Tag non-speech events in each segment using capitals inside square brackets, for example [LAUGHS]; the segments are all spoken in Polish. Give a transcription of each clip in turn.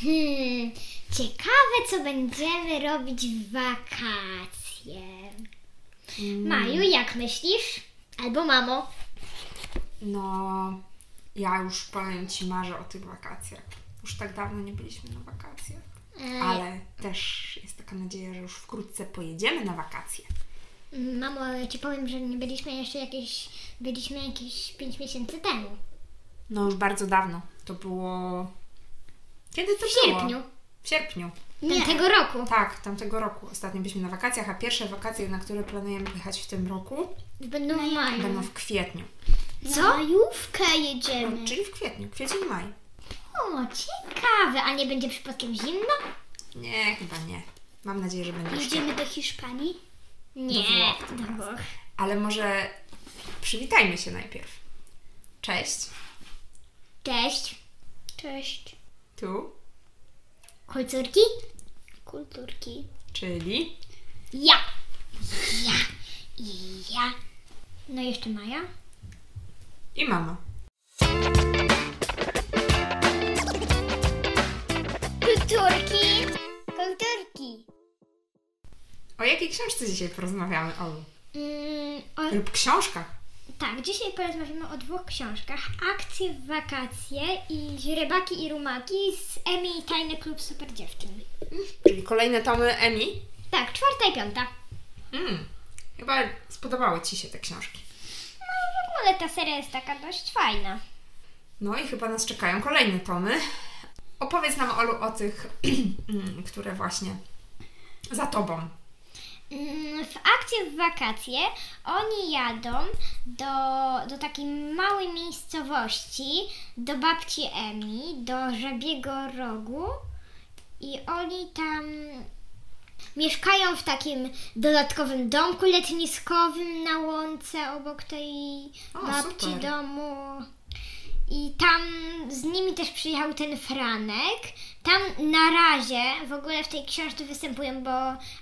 Hmm, ciekawe co będziemy robić w wakacje. Maju, jak myślisz? Albo mamo? No, ja już powiem Ci, marzę o tych wakacjach. Już tak dawno nie byliśmy na wakacjach. E, Ale też jest taka nadzieja, że już wkrótce pojedziemy na wakacje. Mamo, ja ci powiem, że nie byliśmy jeszcze jakieś, byliśmy jakieś 5 miesięcy temu. No już bardzo dawno. To było... Kiedy to W było? sierpniu W sierpniu. tego roku. Tak, tamtego roku. Ostatnio byliśmy na wakacjach, a pierwsze wakacje, na które planujemy jechać w tym roku, Będą w maju. będą w kwietniu. Co? Majówkę No, jedziemy. czyli w kwietniu, kwiecień, maj. O, ciekawe. A nie będzie przypadkiem zimno? Nie, chyba nie. Mam nadzieję, że będzie. Jedziemy do Hiszpanii. Nie. Włoch tym do razem. Włoch. Ale może przywitajmy się najpierw. Cześć. Cześć. Cześć. Tu, Kulturki? Kulturki. czyli Ja. Ja. I ja. No jeszcze Maja. i mama. Kulturki. Kulturki. O jakiej książce dzisiaj porozmawiamy, Olu? Mm, o, Lub książka. Tak, dzisiaj porozmawiamy o dwóch książkach. Akcje w wakacje i Rybaki i Rumaki z Emi i Tajny Klub Super Dziewczyn. Czyli kolejne tomy Emi. Tak, czwarta i piąta. Mm, chyba spodobały Ci się te książki. W ogóle ta seria jest taka dość fajna. No i chyba nas czekają kolejne tomy. Opowiedz nam, Olu, o tych, [CLEARS THROAT] które właśnie za Tobą. Mm, W akcję w wakacje oni jadą do, do takiej małej miejscowości, do babci Emi, do Żabiego Rogu i oni tam mieszkają w takim dodatkowym domku letniskowym na łące obok tej O, babci super. domu. I tam z nimi też przyjechał ten Franek. Tam na razie w ogóle w tej książce występują, bo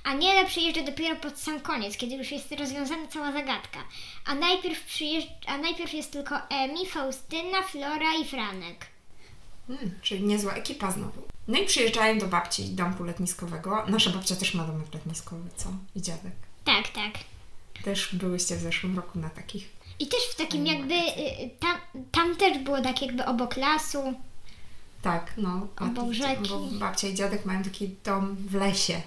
Aniela przyjeżdża dopiero pod sam koniec, kiedy już jest rozwiązana cała zagadka. A najpierw, przyjeżdż- a najpierw jest tylko Emi, Faustyna, Flora i Franek. Mm, czyli niezła ekipa znowu. No i przyjeżdżają do babci domku letniskowego. Nasza babcia też ma domek letniskowy, co? I dziadek. Tak, tak. Też byłyście w zeszłym roku na takich. I też w takim jakby, y, y, tam, tam też było tak jakby obok lasu. Tak, no. Obok rzeki. Bo babcia i dziadek mają taki dom w lesie.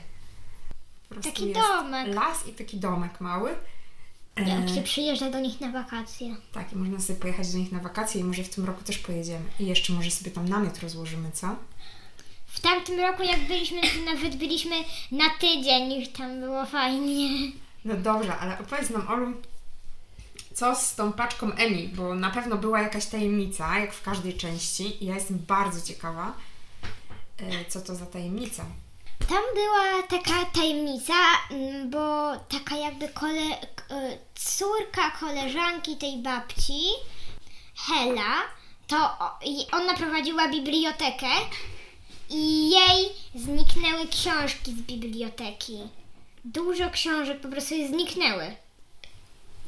Taki domek. Las i taki domek mały. E, Jak się przyjeżdża do nich na wakacje. tak, i można sobie pojechać do nich na wakacje i może w tym roku też pojedziemy. I jeszcze może sobie tam namiot rozłożymy, co? W tamtym roku jak byliśmy, to nawet byliśmy na tydzień, już tam było fajnie. No dobrze, ale opowiedz nam, Olu, co z tą paczką Emi, bo na pewno była jakaś tajemnica, jak w każdej części. I ja jestem bardzo ciekawa, e, co to za tajemnica. Tam była taka tajemnica, mm, bo taka jakby kole, y, córka koleżanki tej babci, Hela, to ona prowadziła bibliotekę i jej zniknęły książki z biblioteki. Dużo książek po prostu zniknęły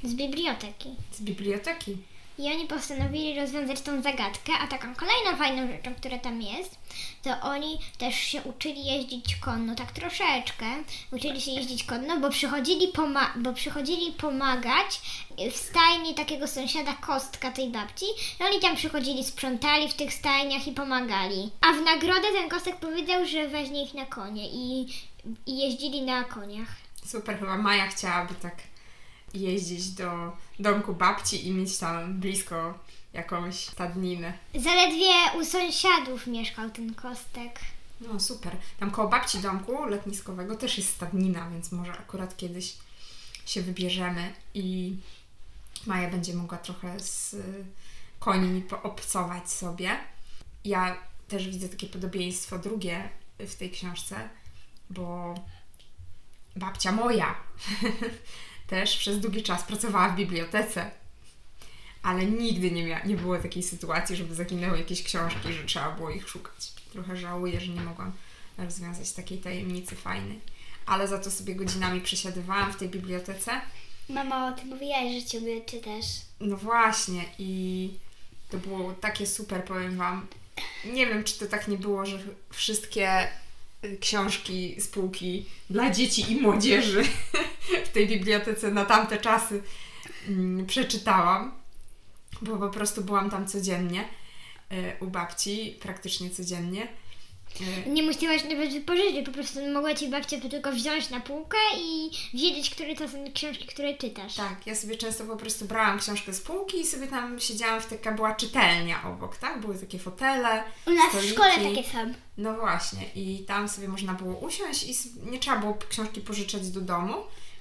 z biblioteki. Z biblioteki. I oni postanowili rozwiązać tą zagadkę, a taką kolejną fajną rzeczą, która tam jest, to oni też się uczyli jeździć konno, tak troszeczkę. Uczyli się jeździć konno, bo przychodzili, poma- bo przychodzili pomagać w stajni takiego sąsiada Kostka, tej babci. I oni tam przychodzili, sprzątali w tych stajniach i pomagali. A w nagrodę ten Kostek powiedział, że weźmie ich na konie i, i jeździli na koniach. Super, chyba Maja chciałaby tak jeździć do domku babci i mieć tam blisko jakąś stadninę. Zaledwie u sąsiadów mieszkał ten Kostek. No super. Tam koło babci domku letniskowego też jest stadnina, więc może akurat kiedyś się wybierzemy i Maja będzie mogła trochę z końmi poobcować sobie. Ja też widzę takie podobieństwo drugie w tej książce, bo babcia moja [LAUGHS] też przez długi czas pracowała w bibliotece, ale nigdy nie, mia- nie było takiej sytuacji, żeby zaginęły jakieś książki, że trzeba było ich szukać. Trochę żałuję, że nie mogłam rozwiązać takiej tajemnicy fajnej. Ale za to sobie godzinami przesiadywałam w tej bibliotece. Mama o tym mówiłaś, że ciebie czytasz. No właśnie i to było takie super, powiem Wam. nie wiem, czy to tak nie było, że wszystkie książki z półki dla dzieci i młodzieży [LAUGHS] w tej bibliotece na tamte czasy mm, przeczytałam, bo po prostu byłam tam codziennie y, u babci, praktycznie codziennie. Nie musiałaś nawet wypożyczyć, po prostu mogła ci babcia tylko wziąć na półkę i wiedzieć, które to są książki, które czytasz. Tak, ja sobie często po prostu brałam książkę z półki i sobie tam siedziałam w taka była czytelnia obok, tak? Były takie fotele. U nas w stoliki. szkole takie są. No właśnie, i tam sobie można było usiąść i nie trzeba było książki pożyczać do domu.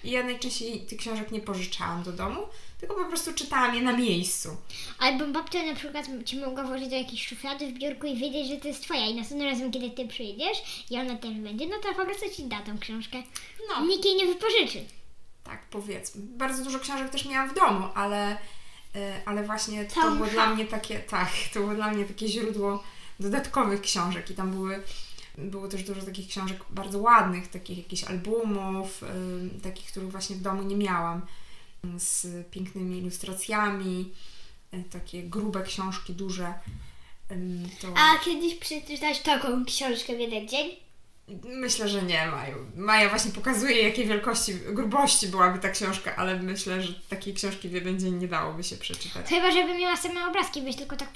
I ja najczęściej tych książek nie pożyczałam do domu, tylko po prostu czytałam je na miejscu. Albo babcia na przykład ci mogła włożyć do jakiejś szuflady w biurku i wiedzieć, że to jest twoja i następnym razem, kiedy ty przyjdziesz i ona też będzie, no to po prostu ci da tą książkę. No. Nikt jej nie wypożyczy. Tak, powiedzmy. Bardzo dużo książek też miałam w domu, ale, e, ale właśnie to Całą było dla mnie takie, tak, to było dla mnie takie źródło dodatkowych książek i tam były, było też dużo takich książek bardzo ładnych, takich jakichś albumów, y, takich, których właśnie w domu nie miałam, z pięknymi ilustracjami, y, takie grube książki, duże. To... A kiedyś przeczytać taką książkę w jeden dzień? Myślę, że nie, Maju. Maja właśnie pokazuje, jakiej wielkości, grubości byłaby ta książka, ale myślę, że takiej książki w jeden dzień nie dałoby się przeczytać. Chyba, żeby miała same obrazki, byś tylko tak...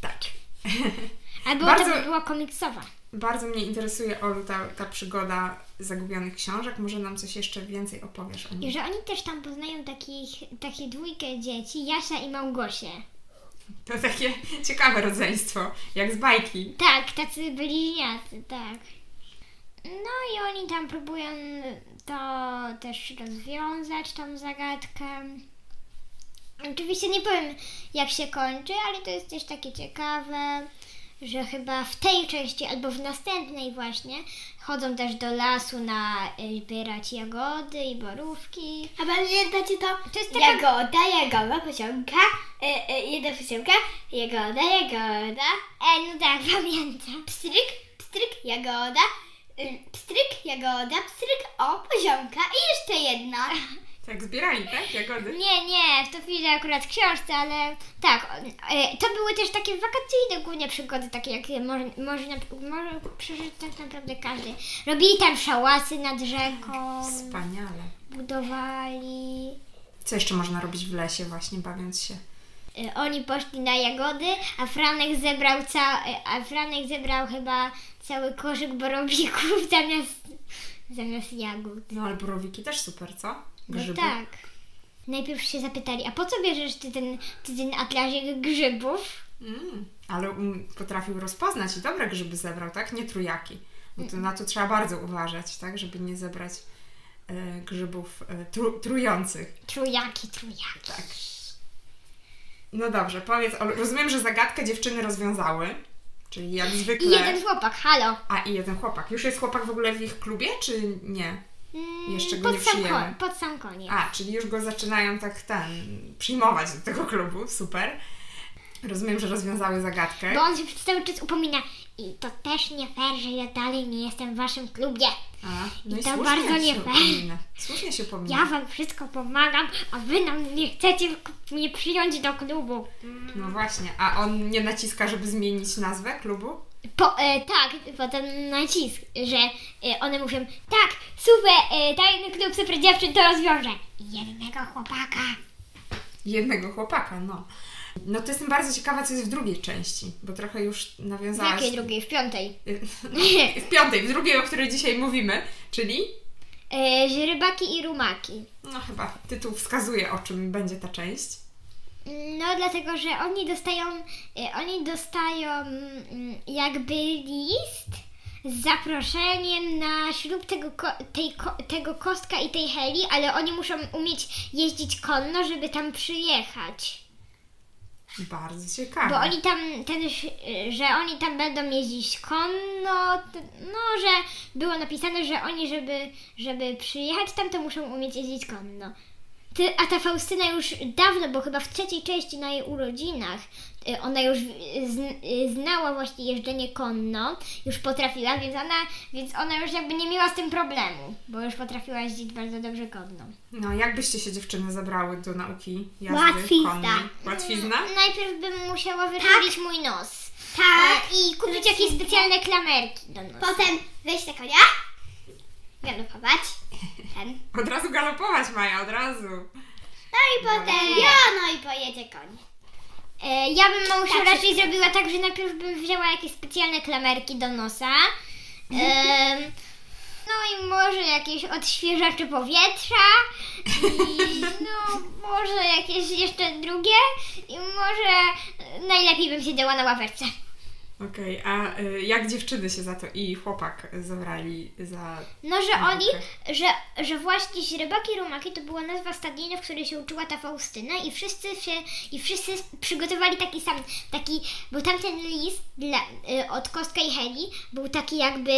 Tak. [LAUGHS] Albo Bardzo- to by była komiksowa. Bardzo mnie interesuje, Olu, ta, ta przygoda zagubionych książek. Może nam coś jeszcze więcej opowiesz o I niej? że oni też tam poznają takich, takie dwójkę dzieci, Jasia i Małgosię. To takie ciekawe rodzeństwo, jak z bajki. Tak, tacy bliźniacy, tak. No i oni tam próbują to też rozwiązać, tą zagadkę. Oczywiście nie powiem, jak się kończy, ale to jest też takie ciekawe, że chyba w tej części albo w następnej właśnie chodzą też do lasu na y, zbierać jagody i borówki. A pamiętacie to? To jest taka- Jagoda, jagoda, poziomka, e, e, jedna poziomka, jagoda, jagoda, E, no tak, [LAUGHS] pamiętam. pstryk, pstryk, jagoda, y, pstryk, jagoda, pstryk, o, poziomka i jeszcze jedna. [LAUGHS] Tak, zbierali, tak? Jagody. Nie, nie, w to widzę akurat w książce, ale tak, e, to były też takie wakacyjne głównie przygody, takie jakie może, może, przeżyć tak naprawdę każdy. Robili tam szałasy nad rzeką, Wspaniale. budowali. Co jeszcze można robić w lesie właśnie, bawiąc się? E, Oni poszli na jagody, a Franek zebrał ca, e, a Franek zebrał chyba cały koszyk borowików [LAUGHS] zamiast, zamiast jagód. No ale borowiki też super, co? No Grzyby. tak. Najpierw się zapytali, a po co bierzesz ty ten, ty ten atlasik grzybów? Mm, ale um, potrafił rozpoznać i dobre grzyby zebrał, tak? Nie trujaki. Bo to, na to trzeba bardzo uważać, tak? Żeby nie zebrać e, grzybów e, tru, trujących. Trujaki, trujaki. Tak. No dobrze, powiedz, rozumiem, że zagadkę dziewczyny rozwiązały, czyli jak zwykle... I jeden chłopak, halo. A, i jeden chłopak. Już jest chłopak w ogóle w ich klubie, czy nie? Mm, Jeszcze go pod nie sam przyjęły. ko- Pod sam koniec. A, czyli już go zaczynają tak ten, przyjmować do tego klubu, super. Rozumiem, że rozwiązały zagadkę. Bo on się przez cały czas upomina. I to też nie fair, że ja dalej nie jestem w waszym klubie. A, no I i to bardzo nie fair. upomina. Słusznie się upomina. Ja wam wszystko pomagam, a wy nam nie chcecie mnie przyjąć do klubu. No właśnie, a on nie naciska, żeby zmienić nazwę klubu? Po, e, tak, potem nacisk, że e, one mówią, tak, super, e, tajny klub super dziewczyn to rozwiąże. Jednego chłopaka. Jednego chłopaka, no. No to jestem bardzo ciekawa, co jest w drugiej części, bo trochę już W nawiązałaś... jakiej drugiej? W piątej. [LAUGHS] [LAUGHS] W piątej, w drugiej, o której dzisiaj mówimy, czyli... E, że rybaki i rumaki. No chyba tytuł wskazuje, o czym będzie ta część. No, dlatego, że oni dostają, e, oni dostają mm, jakby list z zaproszeniem na ślub tego, tej, tego kostka i tej Heli, ale oni muszą umieć jeździć konno, żeby tam przyjechać. Bardzo ciekawe. Bo oni tam, ten, y, że oni tam będą jeździć konno, no, że było napisane, że oni, żeby, żeby przyjechać tam, to muszą umieć jeździć konno. Ty, a ta Faustyna już dawno, bo chyba w trzeciej części na jej urodzinach, y, ona już y, y, znała właśnie jeżdżenie konno, już potrafiła, więc ona, więc ona już jakby nie miała z tym problemu, bo już potrafiła jeździć bardzo dobrze konno. No, jak byście się dziewczyny zabrały do nauki jazdy Łatwizna. konnej? Łatwizna? Najpierw bym musiała wyczulić mój nos. Tak. A, I kupić jakieś specjalne klamerki do nosa. Potem wejść na konia, galopować, ten. Od razu galopować, Maja, od razu. No i potem ja, no i pojedzie koń. E, ja bym mamusiu Tak, raczej zrobiła tak, że najpierw bym wzięła jakieś specjalne klamerki do nosa. Em, no i może jakieś odświeżacze powietrza. I no może jakieś jeszcze drugie. I może e, najlepiej bym siedziała na ławeczce. Okej, a y, jak dziewczyny się za to i chłopak zabrali za... No, że naukę? oni, że, że właśnie źrebaki rumaki to była nazwa stadniny, w której się uczyła ta Faustyna i wszyscy się, i wszyscy przygotowali taki sam, taki, był tamten list dla, y, od Kostka i Heli, był taki jakby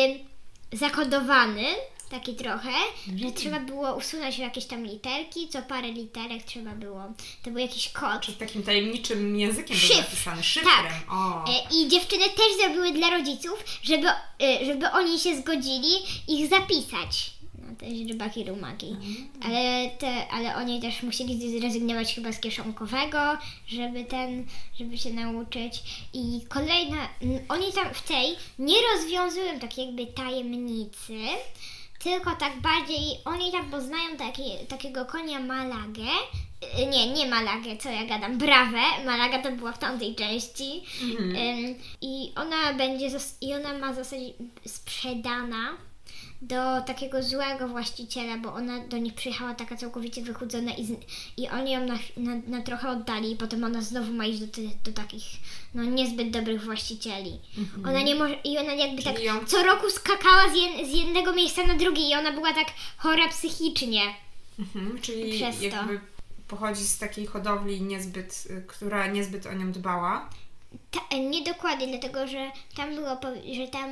zakodowany, taki trochę, że trzeba było usunąć jakieś tam literki, co parę literek trzeba było, to był jakiś kod. Czy takim tajemniczym językiem był Szyfr. napisany? Szyfrem. Tak. O. E, I dziewczyny też zrobiły dla rodziców, żeby, e, żeby oni się zgodzili ich zapisać. No te źrebaki rumaki. Ale, te, ale oni też musieli zrezygnować chyba z kieszonkowego, żeby ten, żeby się nauczyć. I kolejna, oni tam w tej nie rozwiązują tak jakby tajemnicy, tylko tak bardziej, oni tam poznają taki, takiego konia Malagę. Y, Nie, nie Malagę, co ja gadam, Brawę. Malaga to była w tamtej części. Mhm. Ym, I ona będzie, i ona ma zostać sprzedana do takiego złego właściciela, bo ona do nich przyjechała taka całkowicie wychudzona i, z, i oni ją na, na, na trochę oddali i potem ona znowu ma iść do, ty, do takich no niezbyt dobrych właścicieli. Ona nie może, i ona jakby tak ją- co roku skakała z, jed, z jednego miejsca na drugie i ona była tak chora psychicznie. Mhm, czyli Przez to. jakby pochodzi z takiej hodowli niezbyt, y, która niezbyt o nią dbała. Ta, nie dokładnie, dlatego że tam było, że tam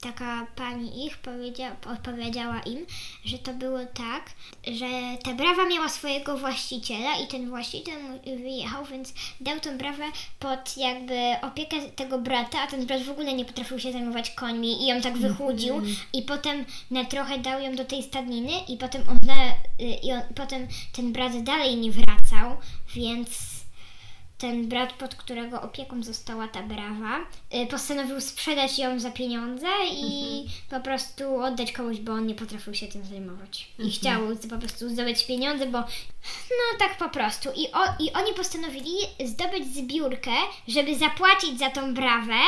taka pani ich powiedzia, odpowiedziała im, że to było tak, że ta brawa miała swojego właściciela i ten właściciel wyjechał, więc dał tą brawę pod jakby opiekę tego brata, a ten brat w ogóle nie potrafił się zajmować końmi i ją tak wychudził i potem na trochę dał ją do tej stadniny i potem ona, y, i on, potem ten brat dalej nie wracał, więc ten brat, pod którego opieką została ta brawa, y, postanowił sprzedać ją za pieniądze i po prostu oddać komuś, bo on nie potrafił się tym zajmować. I chciał po prostu zdobyć pieniądze, bo no tak po prostu. I, o, I oni postanowili zdobyć zbiórkę, żeby zapłacić za tą brawę,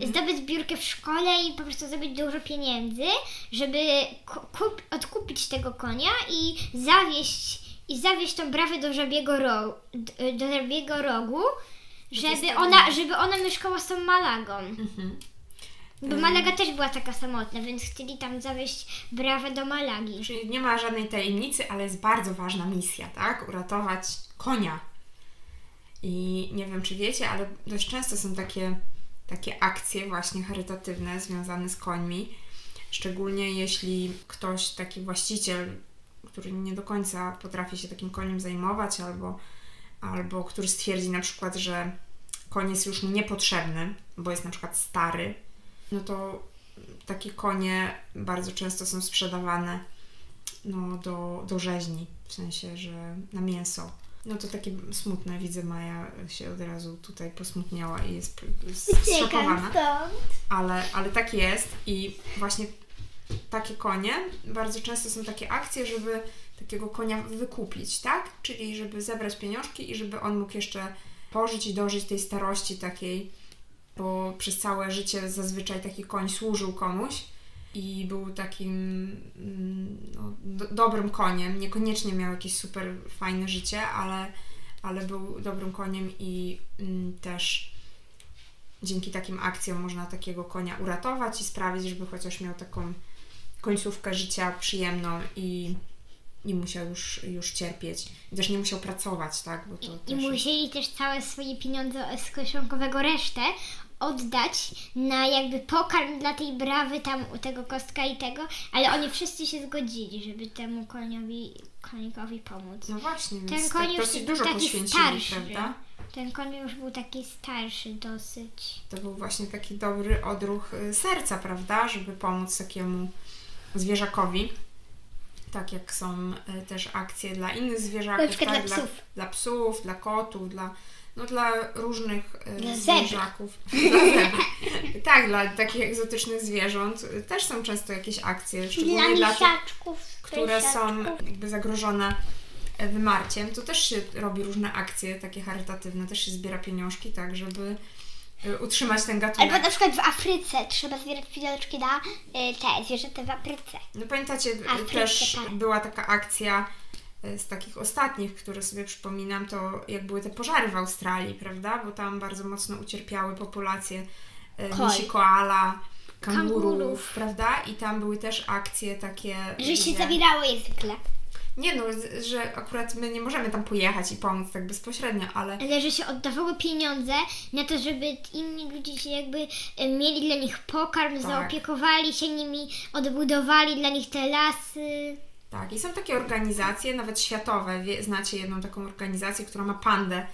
zdobyć zbiórkę w szkole i po prostu zdobyć dużo pieniędzy, żeby ku, kup, odkupić tego konia i zawieść i zawieźć tą brawę do żabiego, ro, do żabiego rogu, żeby ona, żeby ona mieszkała z tą Malagą. Mhm. Bo Malaga też była taka samotna, więc chcieli tam zawieźć brawę do Malagi. Czyli nie ma żadnej tajemnicy, ale jest bardzo ważna misja, tak? Uratować konia. I nie wiem, czy wiecie, ale dość często są takie, takie akcje właśnie charytatywne związane z końmi. Szczególnie jeśli ktoś, taki właściciel, który nie do końca potrafi się takim koniem zajmować, albo, albo który stwierdzi na przykład, że koń jest już mu niepotrzebny, bo jest na przykład stary, no to takie konie bardzo często są sprzedawane no, do, do rzeźni, w sensie, że na mięso. No to takie smutne, widzę, Maja się od razu tutaj posmutniała i jest zszokowana. Ale, ale tak jest i właśnie takie konie, bardzo często są takie akcje, żeby takiego konia wykupić, tak? Czyli żeby zebrać pieniążki i żeby on mógł jeszcze pożyć i dożyć tej starości takiej, bo przez całe życie zazwyczaj taki koń służył komuś i był takim mm, no, do, dobrym koniem. Niekoniecznie miał jakieś super fajne życie, ale, ale był dobrym koniem i mm, też dzięki takim akcjom można takiego konia uratować i sprawić, żeby chociaż miał taką końcówkę życia przyjemną i nie musiał już, już cierpieć. I też nie musiał pracować, tak? Bo to I też jest- musieli też całe swoje pieniądze z kieszonkowego resztę oddać na jakby pokarm dla tej brawy tam u tego kostka i tego, ale oni wszyscy się zgodzili, żeby temu koniowi, konikowi pomóc. No właśnie, więc Ten tak koń już dosyć był dużo taki starszy. prawda? Ten koń już był taki starszy dosyć. To był właśnie taki dobry odruch y, serca, prawda? Żeby pomóc takiemu zwierzakowi. Tak jak są y, też akcje dla innych zwierzaków, Na przykład tak? dla psów. Dla, psów, dla kotów, dla, no, dla różnych y, Dla zwierzaków. Dla [LAUGHS] tak, dla takich egzotycznych zwierząt y, też są często jakieś akcje, szczególnie dla, misiaczków, które są jakby zagrożone e, wymarciem, to też się robi różne akcje takie charytatywne, też się zbiera pieniążki, tak, żeby e, utrzymać ten gatunek. Albo na przykład w Afryce trzeba zbierać pieniążki na y, te zwierzęta w Afryce. No pamiętacie, e, Afryce, też tak. była taka akcja z takich ostatnich, które sobie przypominam, to jak były te pożary w Australii, prawda? Bo tam bardzo mocno ucierpiały populacje misi koala, kangurów, Kangurów. prawda? I tam były też akcje takie... Że się gdzie- zabierało je zwykle. Nie no, że akurat my nie możemy tam pojechać i pomóc tak bezpośrednio, ale Ale że się oddawały pieniądze na to, żeby inni ludzie się jakby e, mieli dla nich pokarm, Tak. zaopiekowali się nimi, odbudowali dla nich te lasy. tak. I są takie organizacje, nawet światowe. Wie, znacie jedną taką organizację, która ma pandę.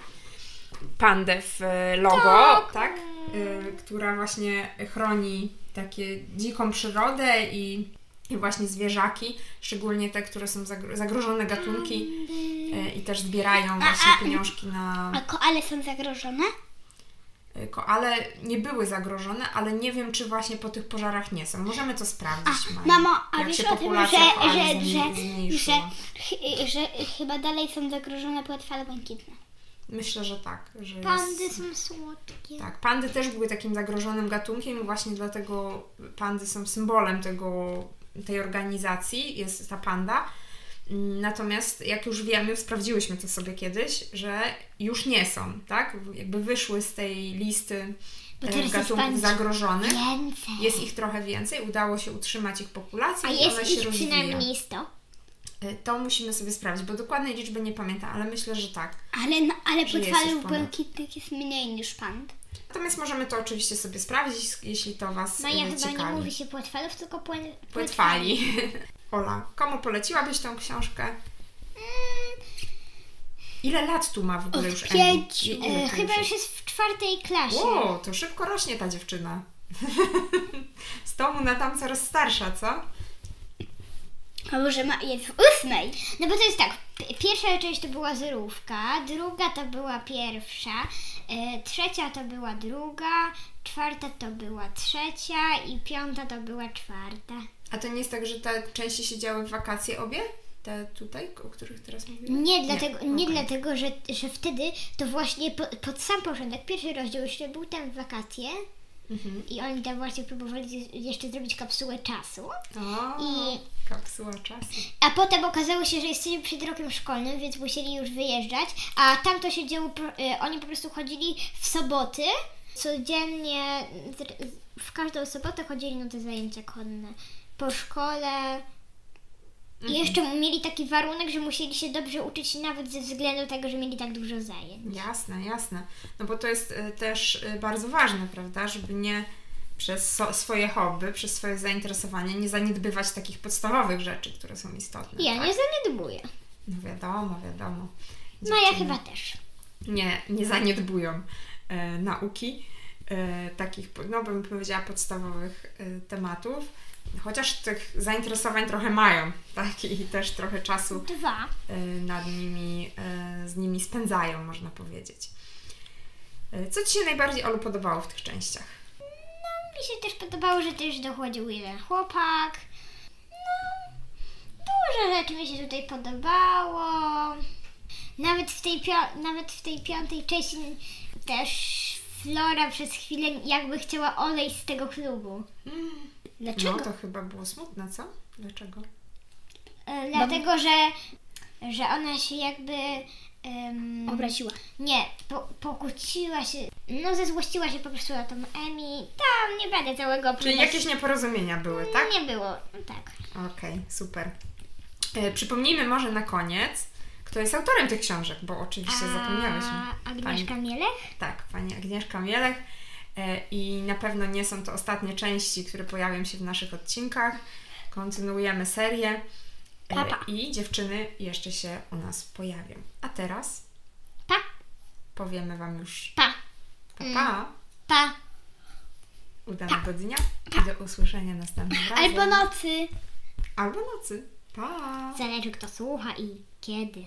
Pandę w e, logo, tak? Tak. Y, która właśnie chroni takie dziką przyrodę i, i właśnie zwierzaki, szczególnie te, które są zagro- zagrożone gatunki y, i też zbierają właśnie pieniążki na A koale są zagrożone? y, koale. Nie były zagrożone, ale nie wiem, czy właśnie po tych pożarach nie są. Możemy to sprawdzić, Maja, Mamo, a jak wiesz się o tym, że, że, że, że, ch- że chyba dalej są zagrożone płetwale błękitne. Myślę, że tak. Że Pandy jest... są słodkie. Tak, pandy też były takim zagrożonym gatunkiem i właśnie dlatego pandy są symbolem tego, tej organizacji, jest ta panda. Mm, Natomiast jak już wiemy, sprawdziłyśmy to sobie kiedyś, że już nie są, tak? Jakby wyszły z tej listy e, gatunków zagrożonych. Więcej. Jest ich trochę więcej, udało się utrzymać ich populację A i ona jest się ich rozwija. przynajmniej 100. E, To musimy sobie sprawdzić, bo dokładnej liczby nie pamiętam, ale myślę, że tak. Ale, no, ale ponad. błękitnych jest mniej niż pand. Natomiast możemy to oczywiście sobie sprawdzić, jeśli to Was e, chyba ciekawi. nie mówi się płetwalów, tylko płę... Płetwali. [LAUGHS] Ola, komu poleciłabyś tą książkę? Ile lat tu ma w ogóle Od już pięciu. E, chyba już jest w czwartej klasie. Ło, to szybko rośnie ta dziewczyna. [LAUGHS] Z tomu na tam coraz starsza, co? A może ma, jest w ósmej? No bo to jest tak, pierwsza część to była zerówka, druga to była pierwsza, e, trzecia to była druga, czwarta to była trzecia i piąta to była czwarta. A to nie jest tak, że te części się działy w wakacje obie? Te tutaj, o których teraz mówimy? Nie, dlatego, nie, okej. dlatego że, że wtedy to właśnie po, pod sam początek, pierwszy rozdział jeszcze był tam w wakacje Mhm. i oni tam właśnie próbowali jeszcze zrobić kapsułę czasu. O, I- kapsuła czasu. A potem okazało się, że jesteśmy przed rokiem szkolnym, więc musieli już wyjeżdżać. A tam to się działo, y, oni po prostu chodzili w soboty. Codziennie, w każdą sobotę chodzili na te zajęcia konne. Po szkole. I jeszcze mieli taki warunek, że musieli się dobrze uczyć nawet ze względu tego, że mieli tak dużo zajęć. Jasne, jasne. No bo to jest y, też y, bardzo ważne, prawda, żeby nie przez so, swoje hobby, przez swoje zainteresowanie nie zaniedbywać takich podstawowych rzeczy, które są istotne. Ja tak? nie zaniedbuję. No wiadomo, wiadomo. Maja Dziewczyny chyba też. Nie, nie zaniedbują e, nauki e, takich, no bym powiedziała, podstawowych e, tematów. Chociaż tych zainteresowań trochę mają, tak? I też trochę czasu Dwa. e, nad nimi, e, z nimi spędzają, można powiedzieć. E, Co Ci się najbardziej, Olu, podobało w tych częściach? Mi się też podobało, że też dochodził jeden chłopak. No, dużo rzeczy mi się tutaj podobało. Nawet w tej, pio- nawet w tej piątej części też Flora przez chwilę jakby chciała odejść z tego klubu. Dlaczego? No to chyba było smutne, co? Dlaczego? E, dlatego, że, że ona się jakby... em, Obraziła. Nie, po, pokłóciła się, no zezłościła się po prostu na tą Emi. Tam nie będę całego Czyli opowiadać. jakieś nieporozumienia były, tak? Nie było, no tak. Okej, super. E, przypomnijmy może na koniec, kto jest autorem tych książek, bo oczywiście zapomniałyśmy. A Agnieszka Mielech? Tak, pani Agnieszka Mielech. E, I na pewno nie są to ostatnie części, które pojawią się w naszych odcinkach. Kontynuujemy serię. E, Pa, pa. I dziewczyny jeszcze się u nas pojawią. A teraz Pa, powiemy Wam już pa, pa, pa. pa. udanego dnia i do usłyszenia następnym razem. Albo nocy. Albo nocy. Pa! Zależy kto słucha i kiedy.